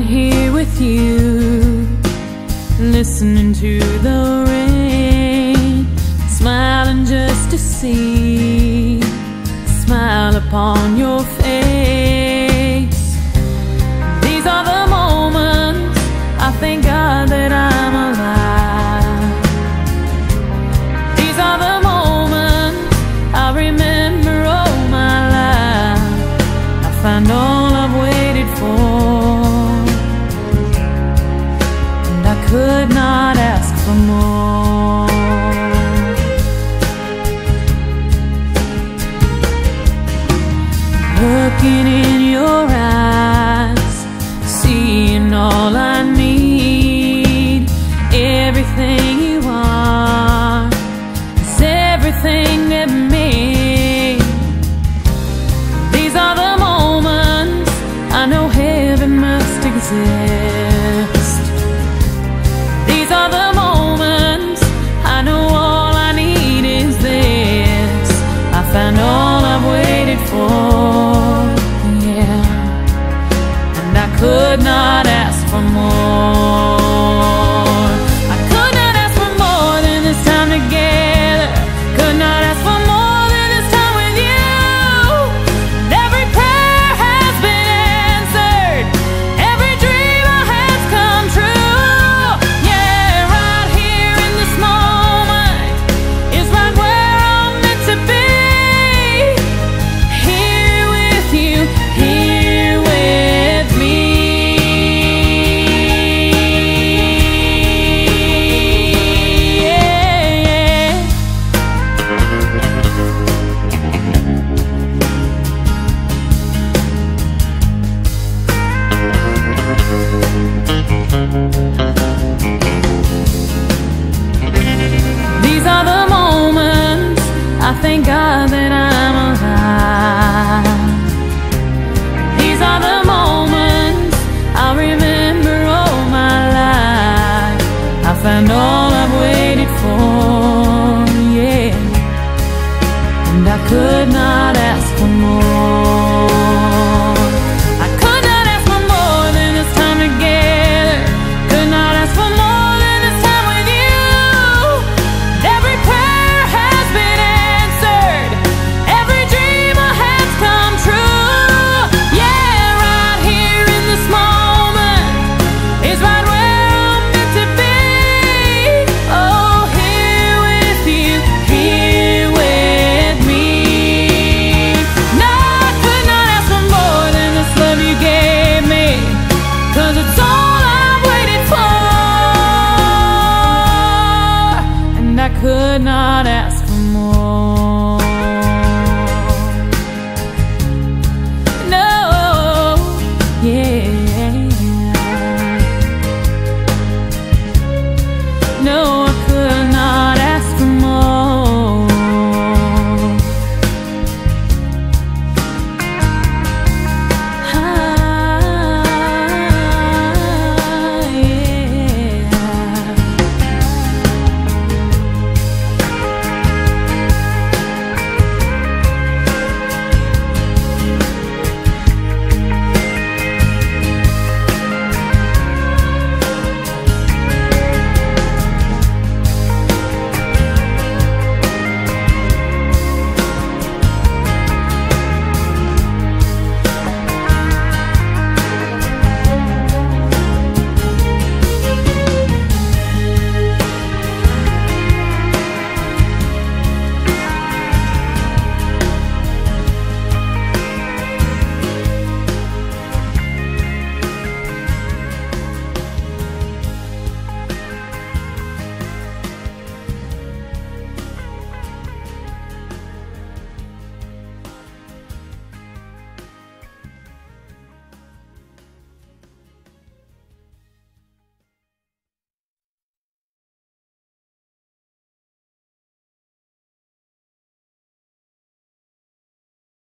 here with you, listening to the rain, smiling just to see smile upon your face. Could not ask for more. Looking in your eyes, seeing all I need, everything you are is everything to me. These are the moments I know heaven must exist. For, yeah, and I could not ask for more. I thank God that